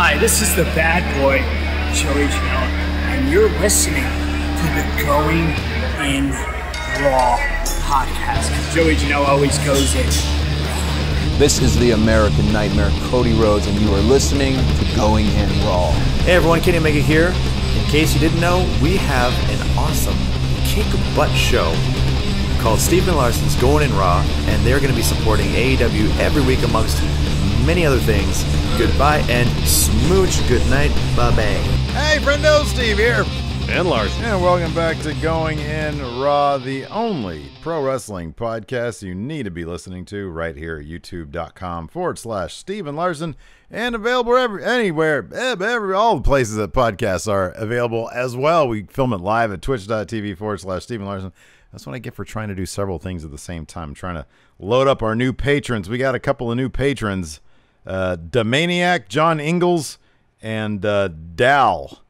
Hi, this is the bad boy, Joey Janela, and you're listening to the Going in Raw podcast. 'cause Joey Janela always goes in. This is the American Nightmare, Cody Rhodes, and you are listening to Going In Raw. Hey everyone, Kenny Omega here. In case you didn't know, we have an awesome kick butt show called Steve and Larson's Going in Raw, and they're going to be supporting AEW every week amongst many other things. Goodbye and smooch. Good night. Bye bye. Hey, friendo, Steve here. And Larson. And welcome back to Going In Raw, the only pro wrestling podcast you need to be listening to right here at youtube.com forward slash Steve and Larson and available every, anywhere, every, all the places that podcasts are available as well. We film it live at twitch.tv forward slash Steve and Larson. That's what I get for trying to do several things at the same time. I'm trying to load up our new patrons. We got a couple of new patrons uh, Domaniac, John Ingalls, and uh, Dal.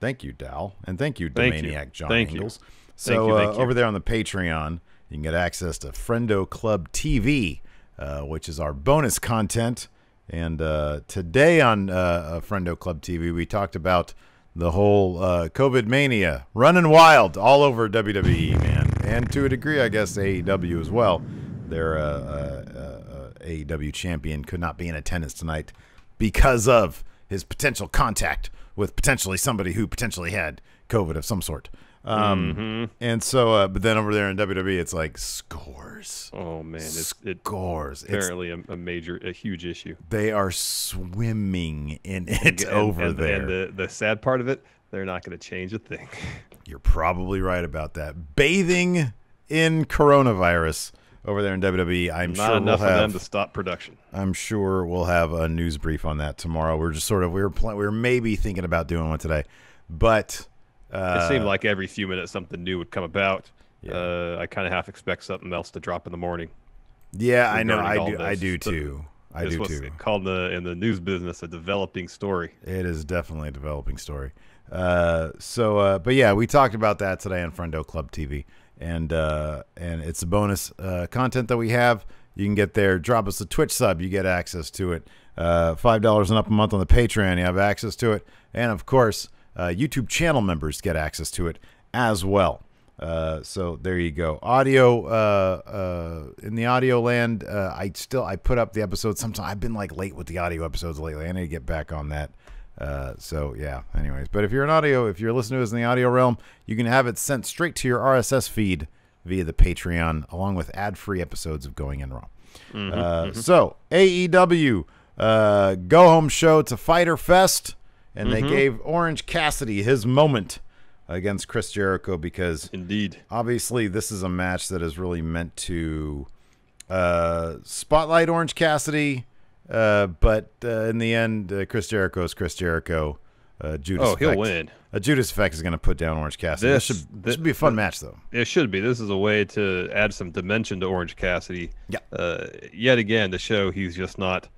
Thank you, Dal, and thank you, Thank you. John Thank you. Ingalls. Thank So you, thank uh, you. over there on the Patreon, you can get access to Friendo Club TV, uh, which is our bonus content. And uh, today on uh, uh, Friendo Club TV, we talked about the whole uh, COVID mania running wild all over WWE, man, and to a degree, I guess AEW as well. Uh, uh, uh, uh, AEW champion could not be in attendance tonight because of his potential contact with potentially somebody who potentially had COVID of some sort. Um, Mm-hmm. And so, uh, but then over there in WWE, it's like scores, Oh man, it's it, scores. It's, apparently a, a major, a huge issue. they are swimming in it And- over and, there. And the the sad part of it, they're not going to change a thing. You're probably right about that. Bathing in coronavirus over there in WWE. I'm not sure enough we'll of them to stop production. I'm sure we'll have a news brief on that tomorrow. We're just sort of we were pl- we were maybe thinking about doing one today, but uh, It seemed like every few minutes something new would come about. Yeah. Uh, I kind of half expect something else to drop in the morning. yeah, I know, I do, all I do too. I It's do too. called the in the news business a developing story. It is definitely a developing story. Uh, so, uh, but yeah, we talked about that today on Friendo Club TV, and uh, and it's a bonus uh, content that we have. You can get there. Drop us a Twitch sub. You get access to it. Uh, Five dollars and up a month on the Patreon. You have access to it, and of course, uh, YouTube channel members get access to it as well. Uh, so there you go. Audio uh, in the audio land. I still I put up the episodes. Sometimes I've been like late with the audio episodes lately. I need to get back on that. Uh, so yeah. Anyways, but if you're an audio, if you're listening to us in the audio realm, you can have it sent straight to your RSS feed via the Patreon, along with ad-free episodes of Going In Raw. uh, So AEW uh, go home show to Fyter Fest, and they gave Orange Cassidy his moment against Chris Jericho because Indeed. obviously this is a match that is really meant to uh, spotlight Orange Cassidy, uh, but uh, in the end, uh, Chris Jericho is Chris Jericho. Uh, Judas Oh, he'll win. Uh, Judas Effect is going to put down Orange Cassidy. This, This- should, this thi- should be a fun match, though. It should be. This is a way to add some dimension to Orange Cassidy. Yeah. Uh, yet again, to show he's just not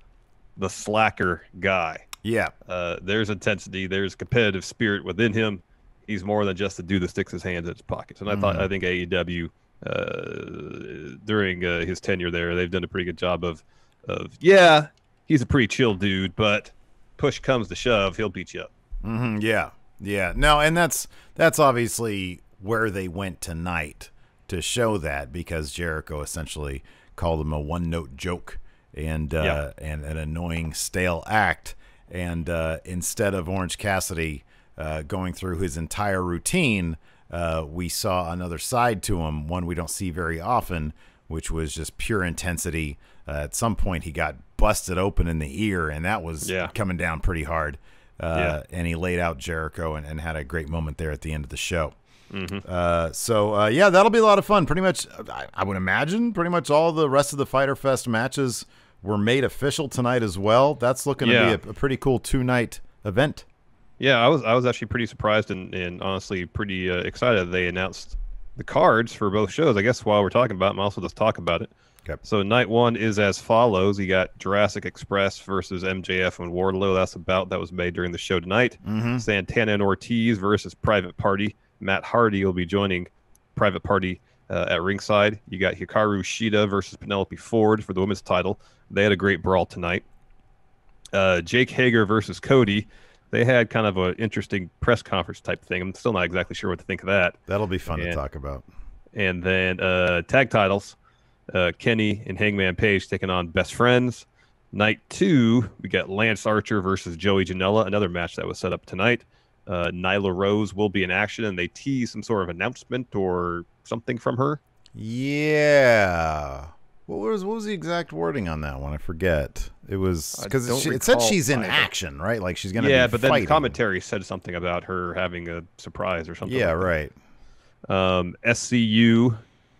the slacker guy. Yeah, Uh, there's intensity. There's competitive spirit within him. He's more than just a dude that sticks his hands in his pockets. And I thought, I think AEW uh, during uh, his tenure there, they've done a pretty good job of, of yeah, he's a pretty chill dude, but push comes to shove, he'll beat you up. hmm yeah, yeah. No, and that's that's obviously where they went tonight to show that because Jericho essentially called him a one-note joke and uh, and an annoying stale act. And uh, instead of Orange Cassidy uh, going through his entire routine, uh, we saw another side to him, one we don't see very often, which was just pure intensity. Uh, at some point, he got busted open in the ear, and that was Yeah. coming down pretty hard. Uh, Yeah. And he laid out Jericho and, and had a great moment there at the end of the show. Mm-hmm. Uh, so uh, yeah, that'll be a lot of fun. Pretty much, I, I would imagine, pretty much all the rest of the Fyter Fest matches were made official tonight as well. That's looking Yeah. to be a, a pretty cool two night event. Yeah, I was I was actually pretty surprised and, and honestly pretty uh, excited they announced the cards for both shows. I guess while we're talking about them, I also just talk about it. Okay. So night one is as follows: you got Jurassic Express versus MJF and Wardlow. That's a bout that was made during the show tonight. Mm-hmm. Santana and Ortiz versus Private Party. Matt Hardy will be joining Private Party uh, at ringside. You got Hikaru Shida versus Penelope Ford for the women's title. They had a great brawl tonight. Uh, Jake Hager versus Cody. They had kind of an interesting press conference type thing. I'm still not exactly sure what to think of that. That'll be fun to talk about. And then uh, tag titles, uh, Kenny and Hangman Page taking on Best Friends. Night two, we got Lance Archer versus Joey Janela, another match that was set up tonight. Uh, Nyla Rose will be in action, and they tease some sort of announcement or something from her. Yeah. What was what was the exact wording on that one? I forget. It was because it said she's in either. action, right? Like she's gonna. yeah, be but then fighting. the commentary said something about her having a surprise or something. Yeah, like that. right. Um, SCU,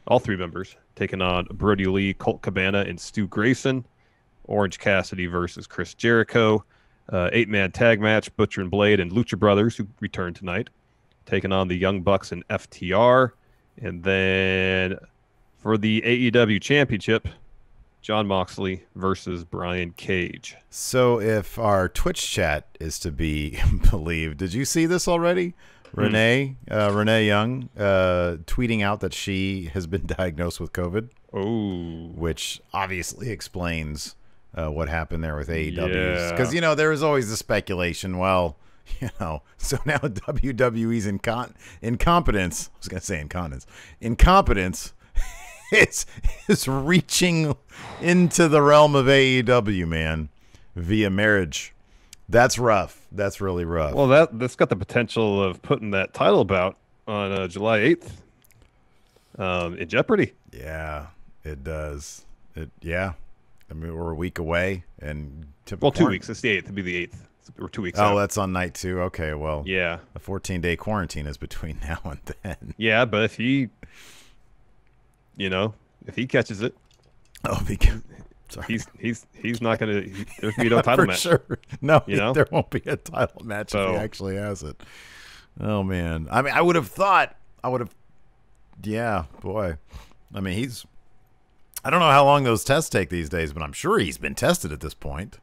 all three members taking on Brodie Lee, Colt Cabana, and Stu Grayson. Orange Cassidy versus Chris Jericho. Uh, eight man tag match, Butcher and Blade and Lucha Brothers, who return tonight, taking on the Young Bucks and FTR. And then for the AEW Championship, Jon Moxley versus Brian Cage. So if our Twitch chat is to be believed, did you see this already? Renee, uh, Renee Young, uh, tweeting out that she has been diagnosed with COVID, Oh, which obviously explains uh, what happened there with AEW. Yeah. Because you know there was always the speculation. Well, you know, so now WWE's incon- incompetence. I was going to say incontinence. Incompetence is is reaching into the realm of AEW, man, via marriage. That's rough. That's really rough. well, that that's got the potential of putting that title bout on uh, July eighth um, in jeopardy. yeah, it does. It yeah. I mean, we're a week away, and to Well, two weeks. It's the eighth. It'll be the eighth. We're two weeks. Oh, out. that's on night two. Okay, well, yeah, a 14 day quarantine is between now and then. yeah. But if he, you know, if he catches it, Oh, because sorry. he's he's he's not gonna. He, there's gonna be no title for match. sure. No, You know? there won't be a title match if he actually has it. Oh man, I mean, I would have thought, I would have, yeah, boy. I mean, he's. I don't know how long those tests take these days, but I'm sure he's been tested at this point.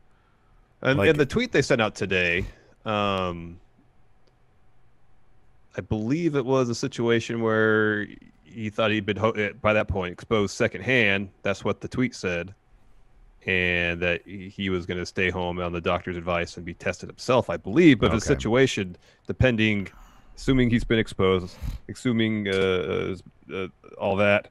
And, Like- and the tweet they sent out today, um, I believe it was a situation where he thought he'd been ho- eh, by that point exposed secondhand. That's what the tweet said, and that he he was going to stay home on the doctor's advice and be tested himself. I believe, but the situation, depending, assuming he's been exposed, assuming uh, uh, all that,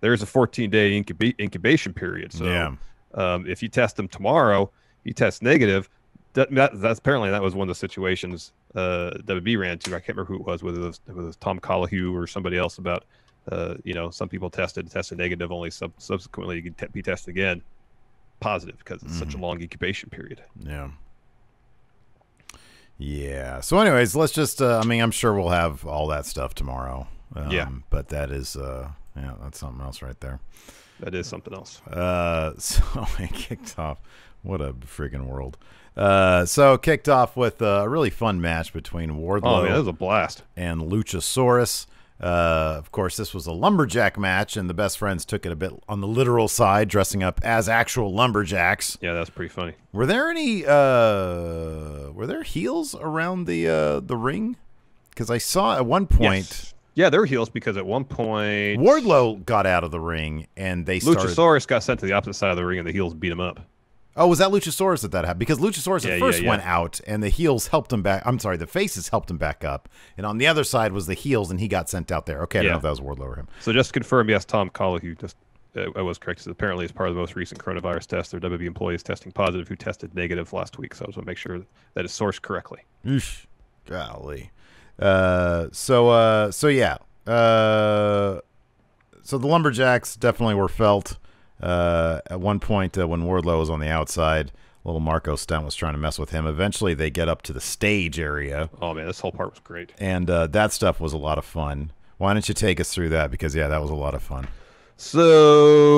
there's a 14 day incuba- incubation period. So Yeah. um, if you test them tomorrow, you test negative. That, that, that's apparently that was one of the situations uh, WB ran to. I can't remember who it was, whether it was, whether it was Tom Colohue or somebody else about, uh, you know, some people tested tested negative, only sub- subsequently you can te- be tested again positive because it's such a long incubation period. Yeah. Yeah. So, anyways, let's just. Uh, I mean, I'm sure we'll have all that stuff tomorrow. Um, Yeah. But that is. Uh, yeah, that's something else right there. That is something else. Uh, so it kicked off. What a friggin' world. Uh, so kicked off with a really fun match between Wardlow Oh man, that was a blast. and Luchasaurus. Uh, of course, this was a lumberjack match, and the best friends took it a bit on the literal side, dressing up as actual lumberjacks. Yeah, that's pretty funny. Were there any? Uh, were there heels around the uh, the ring? Because I saw at one point Yes. Yeah, they were heels because at one point Wardlow got out of the ring, and they started. Luchasaurus got sent to the opposite side of the ring and the heels beat him up. Oh, was that Luchasaurus that that happened? Because Luchasaurus Yeah, at first yeah. went out, and the heels helped him back. I'm sorry, the faces helped him back up, and on the other side was the heels, and he got sent out there. Okay, I don't Yeah. know if that was Wardlow or him. So just to confirm, yes, Tom Colohue just uh, I was correct. Apparently, as part of the most recent coronavirus test, their WB employees testing positive who tested negative last week. So I just want to make sure that is sourced correctly. Golly. Uh, so uh, so yeah. Uh, so the lumberjacks definitely were felt. Uh, at one point uh, when Wardlow was on the outside, little Marco Stunt was trying to mess with him. Eventually, they get up to the stage area, Oh man, this whole part was great. and uh, that stuff was a lot of fun. Why don't you take us through that? Because yeah, that was a lot of fun.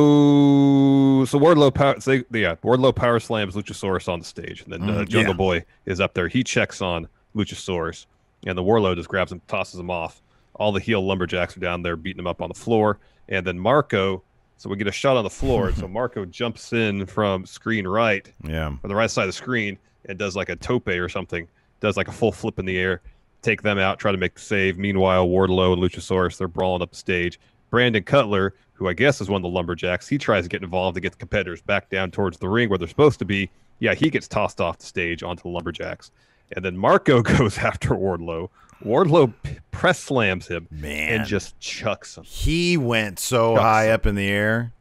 So so Wardlow power so they, yeah Wardlow power slams Luchasaurus on the stage, and then uh, Mhm, Jungle yeah. Boy is up there. He checks on Luchasaurus, and the Warlord just grabs him, tosses him off. All the heel lumberjacks are down there beating him up on the floor, and then Marco. So we get a shot on the floor. so Marco jumps in from screen right, Yeah. on the right side of the screen, and does like a tope or something. Does like a full flip in the air, take them out, try to make the save. Meanwhile, Wardlow and Luchasaurus they're brawling up the stage. Brandon Cutler, who I guess is one of the lumberjacks, he tries to get involved to get the competitors back down towards the ring where they're supposed to be. yeah, he gets tossed off the stage onto the lumberjacks, and then Marco goes after Wardlow. Wardlow press slams him Man. and just chucks him. He went so Chucks high him. up in the air.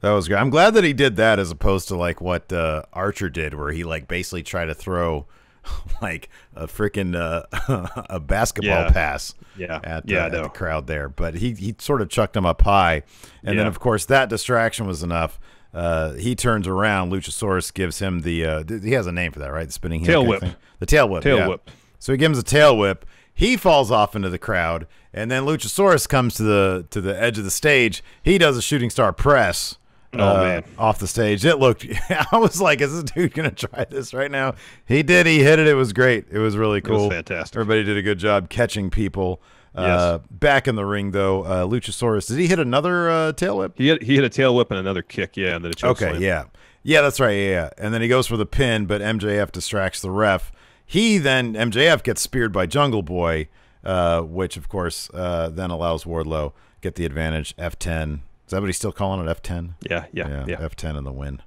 That was great. I'm glad that he did that as opposed to like what uh, Archer did, where he like basically tried to throw like a freaking uh, a basketball Yeah. pass Yeah, at, yeah, uh, at the crowd there. But he he sort of chucked him up high, and then of course that distraction was enough. Uh, he turns around. Luchasaurus gives him the. Uh, he has a name for that, right? The spinning heel Tail whip. thing? The tail whip. Tail yeah. whip. So he gives him a tail whip. He falls off into the crowd, and then Luchasaurus comes to the to the edge of the stage. He does a shooting star press. Oh, uh, man. Off the stage, it looked. I was like, "Is this dude gonna try this right now?" He did. He hit it. It was great. It was really It was cool. fantastic. Everybody did a good job catching people. Uh, back in the ring, though, uh, Luchasaurus did he hit another uh, tail whip? He hit, he hit a tail whip and another kick, yeah, and then a choke Okay, slam. yeah. Yeah, that's right. Yeah, yeah. And then he goes for the pin, but MJF distracts the ref. He then, MJF gets speared by Jungle Boy, uh, which, of course, uh, then allows Wardlow get the advantage. F10. Is that what he's still calling it? F10? Yeah, yeah, yeah. F10 in the win.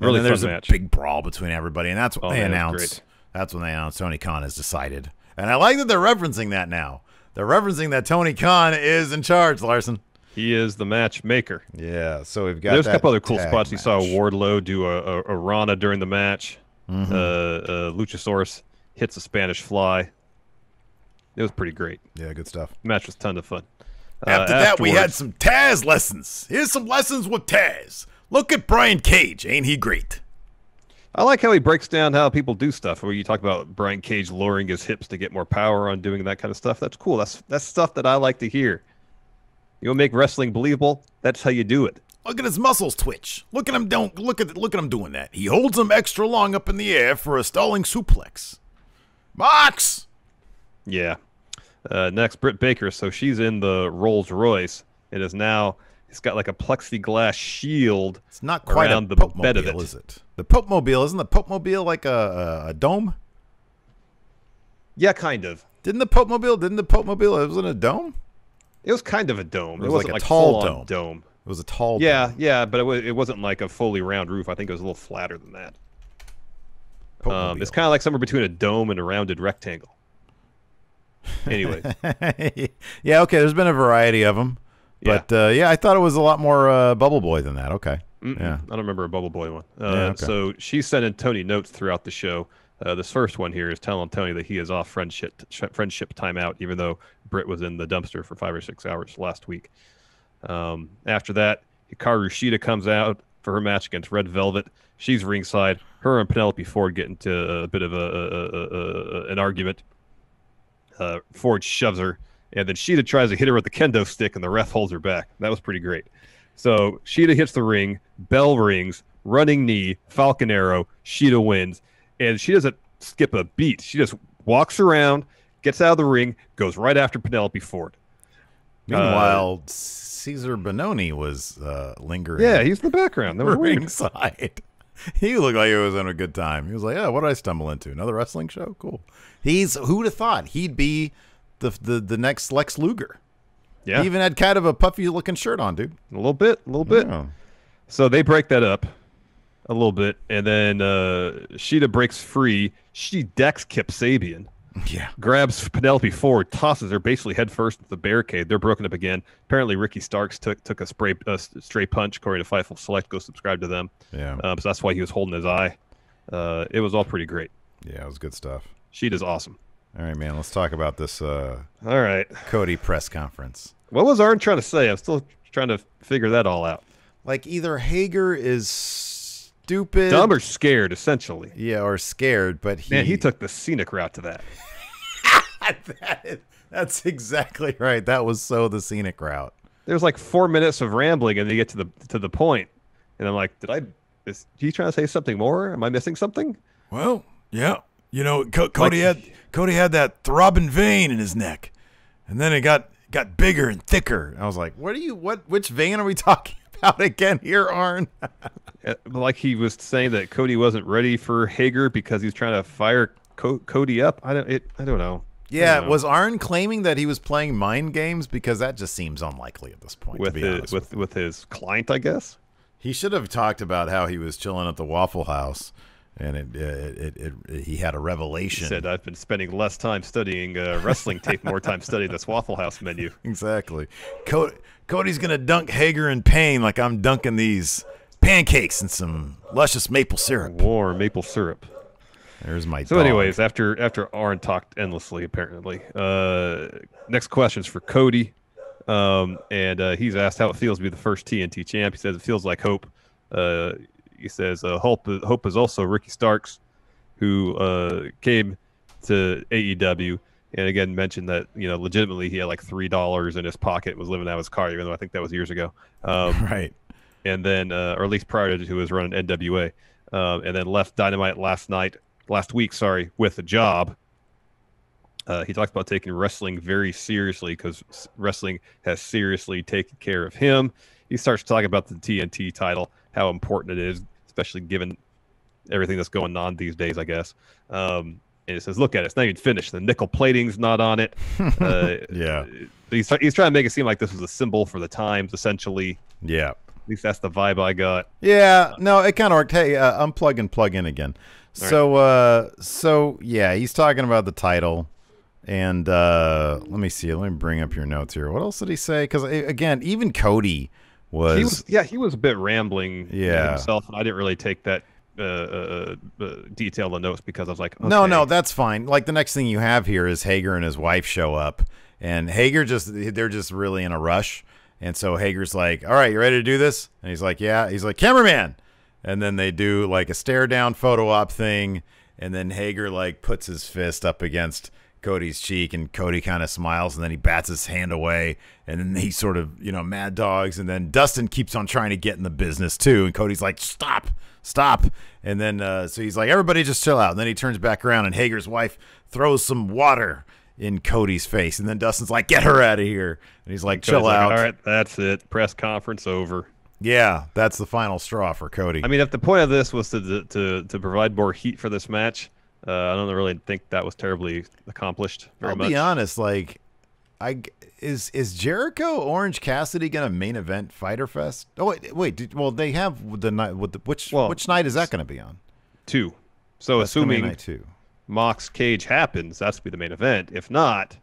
Really and then there's a match. big brawl between everybody, and that's when Oh, they man, announce. That's when they announce Tony Khan has decided. And I like that they're referencing that now. They're referencing that Tony Khan is in charge, Larson. He is the matchmaker. Yeah, so we've got There's a couple other cool spots. You saw. Wardlow do a, a, a Rana during the match. Mm-hmm. Uh, uh, Luchasaurus hits a Spanish fly. It was pretty great. Yeah, good stuff. match was a ton of fun. Uh, After that, we had some Taz lessons. Here's some lessons with Taz. Look at Brian Cage. Ain't he great? I like how he breaks down how people do stuff. Where you talk about Brian Cage lowering his hips to get more power on doing that kind of stuff. That's cool. That's that's stuff that I like to hear. You want to make wrestling believable? That's how you do it. Look at his muscles twitch. Look at him don't look at look at him doing that. He holds them extra long up in the air for a stalling suplex. Mox! Yeah. Uh, next, Britt Baker. So she's in the Rolls Royce. It is now. It's got like a plexiglass shield. It's not quite around a the Pope bed of it. is it? The Pope mobile isn't the Pope mobile like a, a, a dome? Yeah, kind of. Didn't the Pope mobile? Didn't the Pope mobile? It wasn't a dome. It was kind of a dome. It It, was wasn't like a like, tall dome. dome. It was a tall. Yeah, dome. yeah, yeah, but it, was, it wasn't like a fully round roof. I think it was a little flatter than that. Um, it's kind of like somewhere between a dome and a rounded rectangle. Anyway, yeah. Okay. There's been a variety of them, Yeah. but uh, yeah, I thought it was a lot more uh, Bubble Boy than that. Okay. Mm-mm, Yeah. I don't remember a Bubble Boy one. Uh, Yeah, okay. So she's sending Tony notes throughout the show. Uh, this first one here is telling Tony that he is off friendship friendship timeout, even though Britt was in the dumpster for five or six hours last week. Um, after that, Hikaru Shida comes out for her match against Red Velvet. She's ringside. Her and Penelope Ford get into a bit of a, a, a, a an argument. Uh, Ford shoves her, and then Shida tries to hit her with the kendo stick, and the ref holds her back. That was pretty great. So Shida hits the ring, bell rings, running knee, Falcon Arrow. Shida wins, and she doesn't skip a beat. She just walks around, gets out of the ring, goes right after Penelope Ford. Meanwhile, Cezar Bononi was uh, lingering. Yeah, he's in the background. That was ringside. He looked like he was in a good time. He was like, "Oh, what did I stumble into? Another wrestling show? Cool." He's who'd have thought he'd be the the, the next Lex Luger. Yeah, He even had kind of a puffy looking shirt on, dude. a little bit, a little bit. Yeah. So they break that up a little bit, and then uh, Shida breaks free. She decks Kip Sabian. Yeah. grabs Penelope Ford, tosses her basically head first into the barricade. They're broken up again. Apparently, Ricky Starks took took a spray a s- straight punch. According to Fightful Select, go subscribe to them. Yeah. Um, so that's why he was holding his eye. Uh, it was all pretty great. Yeah, it was good stuff. She does awesome. All right, man. Let's talk about this uh, All right, Cody press conference. what was Arn trying to say? I'm still trying to figure that all out. Like either Hager is stupid, Dumb or scared, essentially. yeah, or scared, but he Man, he took the scenic route to that. that is- that's exactly right. That was so the scenic route. There's like four minutes of rambling, and they get to the to the point, and I'm like, did I? Is he trying to say something more? Am I missing something? Well, yeah. You know, Co- Cody had Cody had that throbbing vein in his neck, and then it got got bigger and thicker. I was like, "What are you? What? Which vein are we talking about again here, Arn?" Uh, like he was saying that Cody wasn't ready for Hager because he's trying to fire Co- Cody up. I don't. It. I don't know. Yeah, was Arn claiming that he was playing mind games because that just seems unlikely at this point. with his, with with his client, I guess. He should have talked about how he was chilling at the Waffle House and it, uh, it, it, it he had a revelation. He said, "I've been spending less time studying uh, wrestling tape, more time studying this Waffle House menu." exactly. Cody, Cody's gonna dunk Hager in pain like I'm dunking these pancakes in some luscious maple syrup. Warm maple syrup. There's my. So, dog. anyways, after after Arn talked endlessly, apparently, uh, next question's for Cody, um, and uh, he's asked how it feels to be the first TNT champ. He says it feels like hope. Uh, he says uh, hope hope is also Ricky Starks, who uh, came to AEW and again mentioned that you know legitimately he had like three dollars in his pocket, was living out of his car, even though I think that was years ago. Um, right. and then uh, or at least prior to his run in NWA, um, and then left Dynamite last night, last week, sorry, with a job. Uh, he talks about taking wrestling very seriously because wrestling has seriously taken care of him. He starts talking about the TNT title, how important it is, especially given everything that's going on these days, I guess. Um, and it says, "Look at it; it's not even finished. The nickel plating's not on it." Uh, Yeah. he's he's trying to make it seem like this was a symbol for the times, essentially. Yeah. At least that's the vibe I got. Yeah, no, it kind of worked. Hey, uh, unplug and plug in again. So, uh, so yeah, he's talking about the title, and uh, let me see. Let me bring up your notes here. What else did he say? Because again, even Cody was, was, yeah, he was a bit rambling Yeah. himself, and I didn't really take that uh, uh, uh, detail the notes because I was like, no, no, that's fine. Like the next thing you have here is Hager and his wife show up, and Hager just they're just really in a rush, and so Hager's like, "All right, you ready to do this?" And he's like, "Yeah." He's like, "Cameraman," and then they do like a stare down photo op thing, and then Hager like puts his fist up against Cody's cheek, and Cody kind of smiles, and then he bats his hand away, and then he sort of you know mad dogs, and then Dustin keeps on trying to get in the business too, and Cody's like, "Stop." Stop. And then, uh, so he's like, everybody just chill out. And then he turns back around, and Hager's wife throws some water in Cody's face. And then Dustin's like, get her out of here. And he's like, chill like, out. All right, that's it. Press conference over. Yeah, that's the final straw for Cody. I mean, if the point of this was to to to provide more heat for this match, uh, I don't really think that was terribly accomplished very I'll much. be honest, like, I is is Jericho Orange Cassidy gonna main event Fyter Fest? Oh wait, wait. Did, well, they have the night. With the, which Well, which night is that gonna be on? Two. So That's assuming night two. Mox Cage happens, that's to be the main event. If not,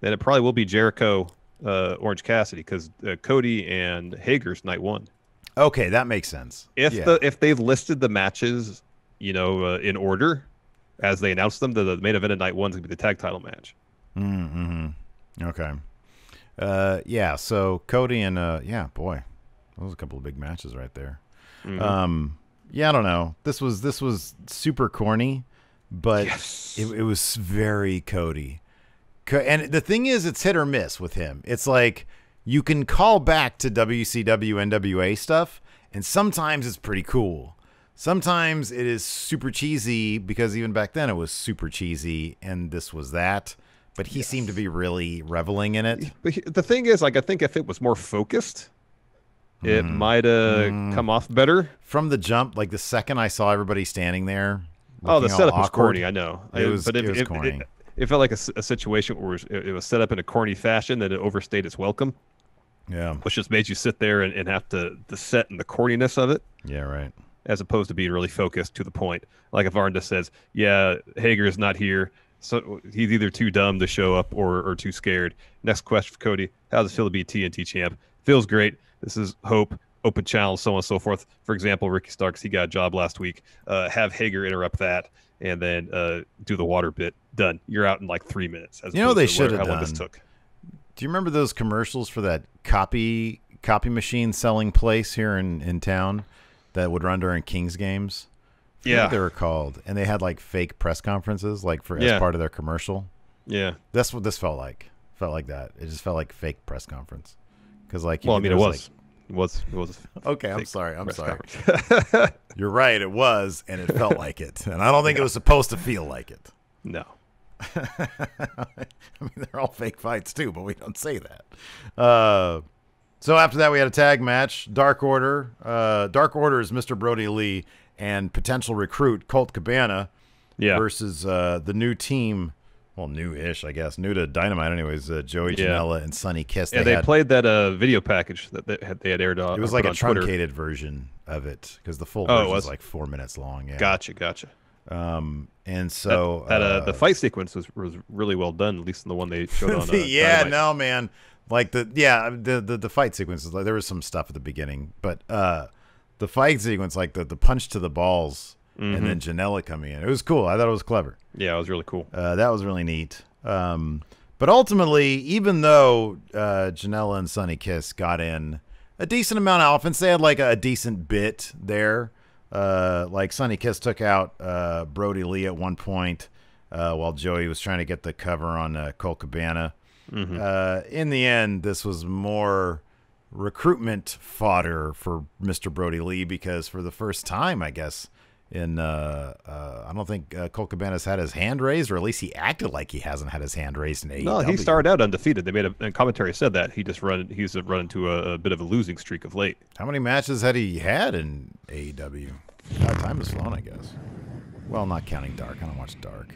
then it probably will be Jericho uh, Orange Cassidy because uh, Cody and Hager's night one. Okay, that makes sense. If Yeah. the if they've listed the matches, you know, uh, in order as they announced them, the, the main event of night one's gonna be the tag title match. Mm-hmm. Okay. Uh, yeah. So Cody and uh, yeah, boy, those are a couple of big matches right there. Mm-hmm. Um, yeah, I don't know. This was this was super corny, but Yes. it, it was very Cody. And the thing is, it's hit or miss with him. It's like you can call back to WCW NWA stuff, and sometimes it's pretty cool. Sometimes it is super cheesy because even back then it was super cheesy, and this was that. But he seemed to be really reveling in it. But he- the thing is, like, I think if it was more focused, it Mm-hmm. might have come off better. From the jump, like the second I saw everybody standing there. Oh, the setup was corny. I know. It I- was- but it was corny. It, it felt like a situation where it was, it was set up in a corny fashion that it overstayed its welcome, Yeah. which just made you sit there and, and have to the set and the corniness of it, Yeah. Right. As opposed to being really focused to the point. Like if Arn just says, "Yeah, Hager is not here." So he's either too dumb to show up or, or too scared. Next question for Cody: How does it feel to be TNT champ? Feels great. This is hope, open challenge, so on and so forth. For example, Ricky Starks, he got a job last week. Uh, have Hager interrupt that, and then uh, do the water bit. Done. You're out in like three minutes. As You know they should have long this done? took. Do you remember those commercials for that copy copy machine selling place here in, in town that would run during Kings games? Yeah. they were called, and they had like fake press conferences, like for Yeah. as part of their commercial. Yeah. That's what this felt like. Felt like that. It just felt like fake press conference. Because like, Well, I mean, it was. It was. It was. okay, I'm sorry. I'm sorry. You're right. It was, and it felt like it, and I don't think it was supposed to feel like it. no. I mean, they're all fake fights too, but we don't say that. Uh, so after that, we had a tag match. Dark Order. Uh, Dark Order is Mr. Brodie Lee and potential recruit Colt Cabana Yeah. versus uh, the new team. Well, new-ish, I guess. New to Dynamite, anyways. Uh, Joey Yeah. Janela and Sonny Kiss. Yeah, they had- played that uh, video package that they had, they had aired on. It was like a on Twitter. truncated version of it because the full Oh, version was was? like four minutes long. Yeah. Gotcha, gotcha. Um, and so that, that uh, the fight sequence was, was really well done, at least in the one they showed on. Uh, yeah, Dynamite. no, man. Like the yeah the the, the fight sequences. Like, there was some stuff at the beginning, but uh, the fight sequence, like the the punch to the balls, and then Janela coming in, it was cool. I thought it was clever. Yeah, it was really cool. Uh, that was really neat. Um, but ultimately, even though uh, Janela and Sonny Kiss got in a decent amount of offense, they had like a, decent bit there. Uh, like Sonny Kiss took out uh, Brodie Lee at one point uh, while Joey was trying to get the cover on uh, Colt Cabana. Uh, in the end, this was more recruitment fodder for Mr. Brodie Lee because for the first time, I guess, in uh, uh, I don't think uh, Colt Cabana's had his hand raised, or at least he acted like he hasn't had his hand raised in AEW. No, he started out undefeated. They made a, commentary said that he just run he's run into a, a bit of a losing streak of late. How many matches had he had in AEW? God, time has flown, I guess. Well, not counting Dark. I don't watch Dark.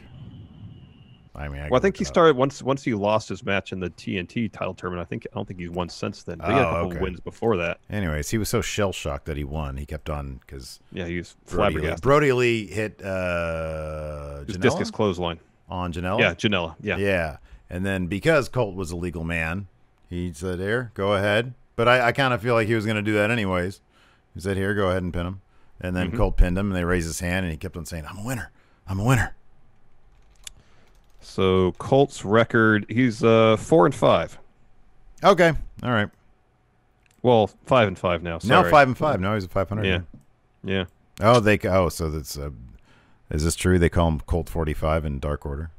I mean, I Well, I think he started once once he lost his match in the TNT title tournament. I think I don't think he's won since then. But he had a Oh, couple okay. wins before that. Anyways, he was so shell shocked that he won. He kept on because Yeah, he's Brodie, Lee- flabbergasted. Brodie Lee hit uh, His discus clothesline. on Janela. Yeah, Janela. Yeah. Yeah. And then because Colt was a legal man, he said, Here, go ahead. But I, I kind of feel like he was going to do that anyways. He said, Here, go ahead and pin him. And then Colt pinned him, and they raised his hand, and he kept on saying, I'm a winner. I'm a winner. So Colts record, he's uh four and five. Okay. All right. Well, five and five now. Sorry. Now five and five. Now he's a 500. Yeah. Yeah. Oh, they. Oh, so that's. Uh, is this true? They call him Colt 45 in Dark Order?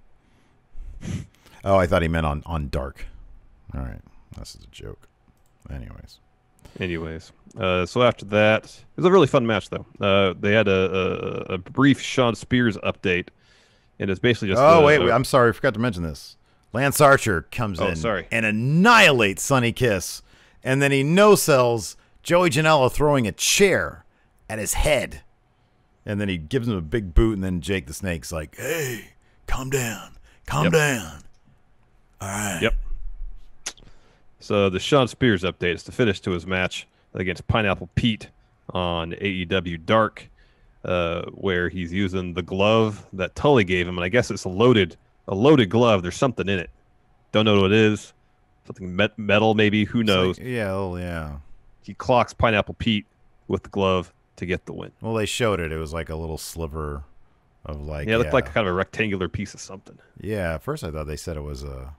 oh, I thought he meant on, on Dark. All right. This is a joke. Anyways. Anyways, uh, so after that, it was a really fun match though. Uh, they had a, a, a brief Shawn Spears update, and it's basically just. Oh a- wait, wait, I'm sorry, I forgot to mention this. Lance Archer comes Oh, in sorry. and annihilates Sonny Kiss, and then he no sells Joey Janela throwing a chair at his head, and then he gives him a big boot, and then Jake the Snake's like, "Hey, calm down, calm Yep. down." All right. Yep. So the Shawn Spears update is the finish to his match against Pineapple Pete on AEW Dark, uh, where he's using the glove that Tully gave him, and I guess it's a loaded a loaded glove. There's something in it. Don't know what it is. Something met- metal, maybe. Who It's knows? like- yeah. Oh yeah. He clocks Pineapple Pete with the glove to get the win. Well, they showed it. It was like a little sliver of like. Yeah, it looked like kind of a rectangular piece of something. Yeah. At first, I thought they said it was a.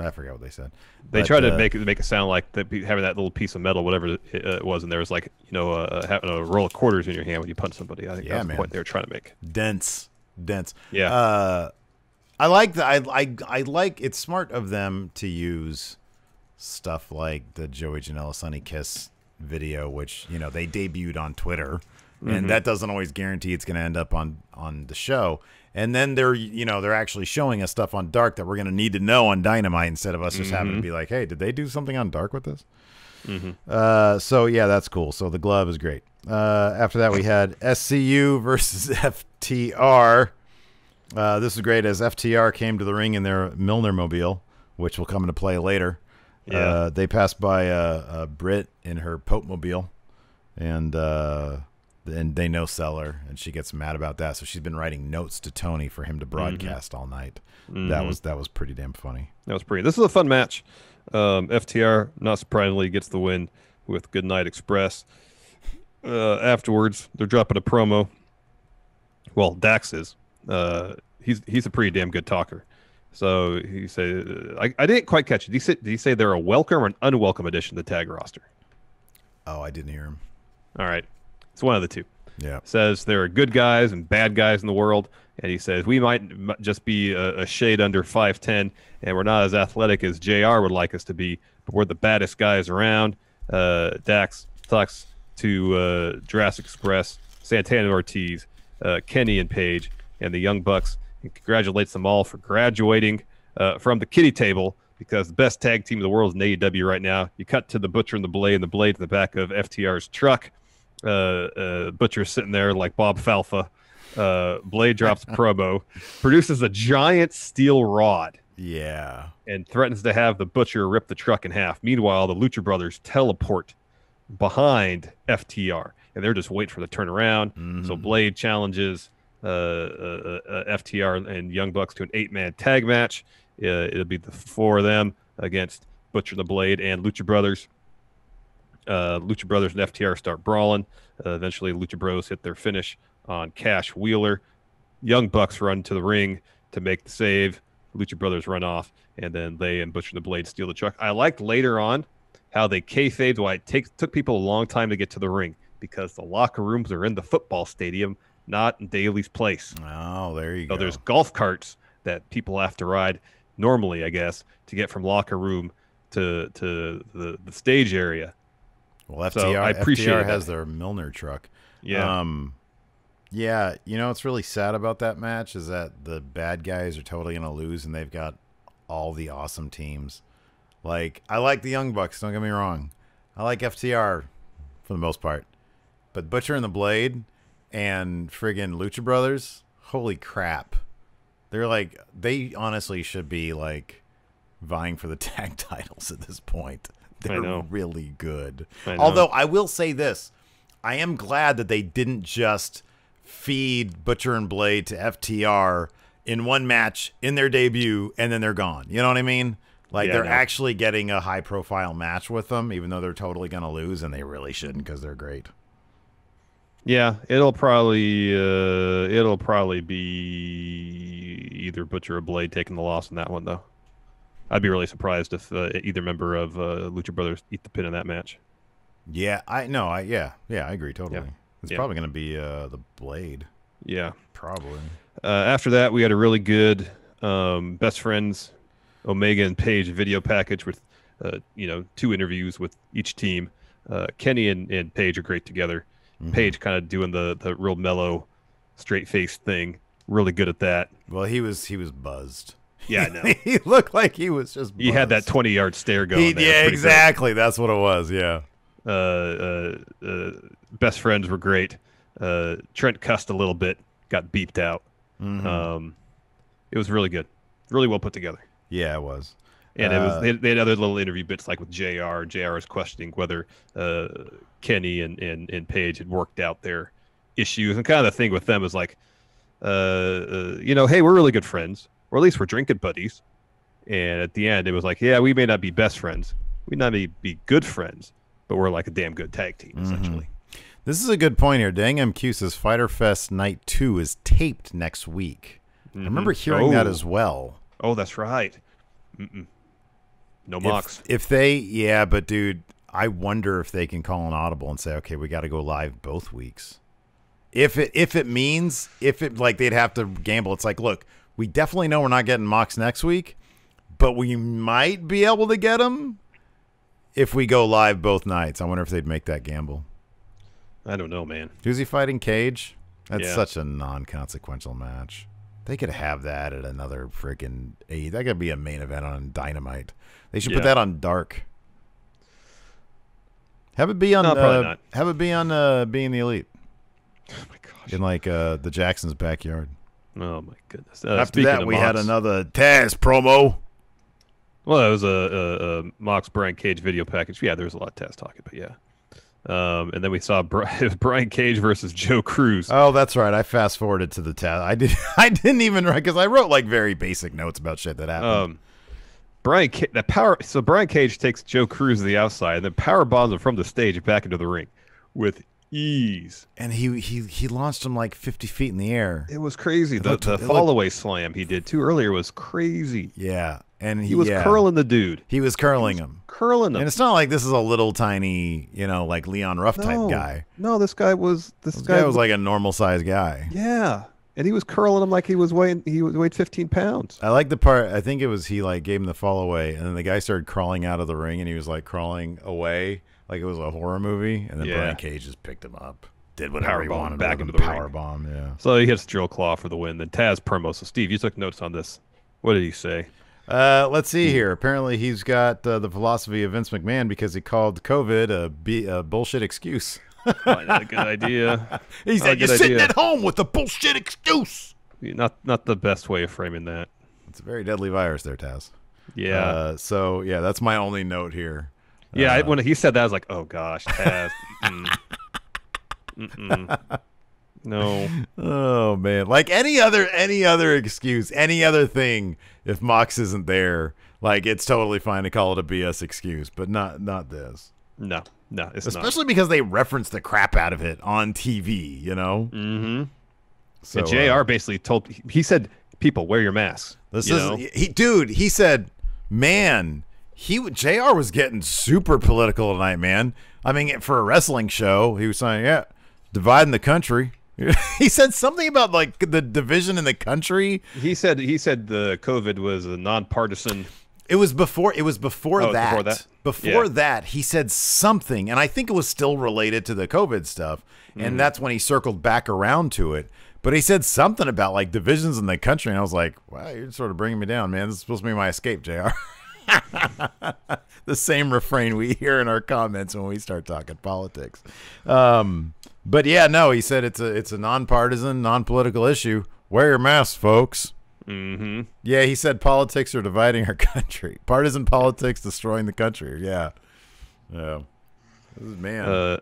I forgot what they said. They But, tried to uh, make it make it sound like that having that little piece of metal, whatever it, uh, was, and there was like you know uh, having a roll of quarters in your hand when you punch somebody. I think Yeah, that's man. the point they were trying to make. dense, dense. Yeah. Uh, I like the I, I I like it's smart of them to use stuff like the Joey Janela Sonny Kiss video, which you know they debuted on Twitter, and that doesn't always guarantee it's going to end up on on the show. And then they're you know they're actually showing us stuff on Dark that we're going to need to know on Dynamite instead of us just having to be like, hey, did they do something on Dark with this? Uh, so yeah, that's cool. So the glove is great. Uh, after that, we had SCU versus FTR. Uh, this is great as FTR came to the ring in their Milner mobile, which will come into play later. Yeah. Uh, they passed by uh, uh, Brit in her Pope mobile, and uh, and they know Seller, and she gets mad about that. So she's been writing notes to Tony for him to broadcast all night. That was that was pretty damn funny. That was pretty. This is a fun match. Um, FTR, not surprisingly, gets the win with Goodnight Express. Uh, afterwards, they're dropping a promo. Well, Dax is. Uh, he's he's a pretty damn good talker. So he said, I, I didn't quite catch it. Did he say, did he say they're a welcome or an unwelcome addition to the tag roster? Oh, I didn't hear him. All right, it's one of the two. Yeah. says there are good guys and bad guys in the world, and he says we might just be a, a shade under 5'10, and we're not as athletic as JR would like us to be, but we're the baddest guys around. Uh, Dax talks to uh, Jurassic Express, Santana and Ortiz, uh, Kenny and Page, and the Young Bucks, and congratulates them all for graduating uh, from the kitty table because the best tag team in the world is in AEW right now. You cut to the Butcher and the Blade, and the Blade in the back of FTR's truck uh, uh, Butcher sitting there like Bob Falfa. Uh, Blade drops Probo, produces a giant steel rod, Yeah. and threatens to have the Butcher rip the truck in half. Meanwhile, the Lucha Brothers teleport behind FTR, and they're just waiting for the turnaround. So Blade challenges uh, uh, uh, FTR and Young Bucks to an eight-man tag match. Uh, it'll be the four of them against Butcher the Blade and Lucha Brothers. Uh, Lucha Brothers and FTR start brawling. Uh, eventually, Lucha Bros hit their finish on Cash Wheeler. Young Bucks run to the ring to make the save. Lucha Brothers run off, and then they and Butcher and the Blade steal the truck. I liked later on how they kayfabed why it take, took people a long time to get to the ring because the locker rooms are in the football stadium, not in Daily's Place. Oh, there you So go. there's golf carts that people have to ride normally, I guess, to get from locker room to to the, the stage area. Well, FTR, so I FTR appreciated has that. their Milner truck. Yeah. Um, yeah, you know what's really sad about that match is that the bad guys are totally gonna lose, and they've got all the awesome teams. Like I like the Young Bucks. Don't get me wrong. I like FTR for the most part, but Butcher and the Blade and friggin' Lucha Brothers. Holy crap! They're like they honestly should be like vying for the tag titles at this point. They're know. really good. I know. Although I will say this, I am glad that they didn't just feed Butcher and Blade to FTR in one match in their debut and then they're gone. You know what I mean? Like Yeah, they're no. actually getting a high profile match with them, even though they're totally going to lose and they really shouldn't because they're great. Yeah, it'll probably uh, it'll probably be either Butcher or Blade taking the loss in that one though. I'd be really surprised if uh, either member of uh, Lucha Brothers eat the pin in that match. Yeah, I no, I yeah, yeah, I agree totally. Yeah. It's Yeah. probably going to be uh, the Blade, Yeah. probably. Uh, after that, we had a really good um, best friends Omega and Page video package with uh, you know two interviews with each team. Uh, Kenny and, and Page are great together. Page kind of doing the the real mellow, straight faced thing. Really good at that. Well, he was he was buzzed. Yeah, I know. he looked like he was just. He had that 20 yard stare going. He- there. yeah, Pretty great. exactly. That's what it was. Yeah. Uh, uh, uh, best friends were great. Uh, Trent cussed a little bit, got beeped out. Mm-hmm. Um, it was really good, really well put together. Yeah, it was. And it was Uh, they, they had other little interview bits like with Jr. Jr. is questioning whether uh, Kenny and, and and Page had worked out their issues, and kind of the thing with them is like, uh, uh, you know, hey, we're really good friends, or at least we're drinking buddies. And at the end, it was like, yeah, we may not be best friends, we may not be, be good friends, but we're like a damn good tag team mm-hmm. essentially. This is a good point here. Dang MQ says Fyter Fest Night 2 is taped next week. I mm-hmm. remember hearing that Oh. as well. Oh, that's right. Mm-mm. No Mox. If, if they, yeah, but dude, I wonder if they can call an audible and say, okay, we got to go live both weeks. If it if it means if it like they'd have to gamble, it's like, look, we definitely know we're not getting Mox next week, but we might be able to get them if we go live both nights. I wonder if they'd make that gamble. I don't know, man. Who's he fighting? Cage? That's Yeah. such a non-consequential match. They could have that at another freaking. That could be a main event on Dynamite. They should put that on Dark. Have it be on. No, uh. Have it be on uh, being the elite Oh my gosh. in like uh, the Jacksons' backyard. Oh my goodness. Uh, After that, we had another Taz promo. Well, it was a, a, a Mox Brian Cage video package. Yeah, there was a lot of Taz talking, but yeah. Um, and then we saw Bri- Brian Cage versus Joe Cruz. Oh, that's right. I fast forwarded to the Taz. I did. I didn't even write because I wrote like very basic notes about shit that happened. Um, Brian, Ca- the power. So Brian Cage takes Joe Cruz to the outside, and then power bombs him from the stage back into the ring with ease. and he he he launched him like fifty feet in the air. It was crazy. The, looked- the it fall away slam he did too earlier was crazy. Yeah, and he, He was yeah. curling the dude, He was curling him. curling him. And it's not like this is a little tiny, you know, like Leon Ruff type guy. no, this guy was this, This guy guy was like a normal sized guy. yeah, and he was curling him like he was weighing he was weighed fifteen pounds. I like the part. I think it was he like gave him the fall away, and then the guy started crawling out of the ring, and he was like crawling away, like it was a horror movie. And then Yeah. Brian Cage just picked him up, did whatever he Powerbomb wanted, back into him, the ring. power bomb. Yeah. So he hits Drill Claw for the win. Then Taz promo. So Steve, you took notes on this. What did he say? Uh, let's see here. Apparently, he's got uh, the philosophy of Vince McMahon because he called COVID a, b- a bullshit excuse. Probably not a good idea. He Not a said, "You're good sitting idea. at home with a bullshit excuse." Not not the best way of framing that. It's a very deadly virus, there, Taz. Yeah. Uh, so yeah, that's my only note here. yeah. I, uh, when he said that, I was like, oh gosh, Taz. mm, mm-mm. No. Oh man, like any other any other excuse, any other thing. If Mox isn't there, like it's totally fine to call it a BS excuse, but not not this. No. No. It's Especially because they reference the crap out of it on TV. You know. Mm-hmm. So and Jr. uh, basically told he said, "People wear your masks." This you is know? he, dude. He said, "Man, he Jr. was getting super political tonight, man. I mean, for a wrestling show, he was saying, yeah, dividing the country." he said something about like the division in the country. He said he said the COVID was a nonpartisan. It was before. It was before Oh, that. before that? Before Yeah. that, he said something, and I think it was still related to the COVID stuff. Mm. And that's when he circled back around to it. But he said something about like divisions in the country, and I was like, "Wow, you're sort of bringing me down, man. This is supposed to be my escape, Jr." the same refrain we hear in our comments when we start talking politics. Um, but yeah, no, he said it's a it's a nonpartisan, non-political issue. Wear your masks, folks. Mm-hmm. Yeah, he said politics are dividing our country. Partisan politics destroying the country. Yeah. Yeah. This is, man. Uh,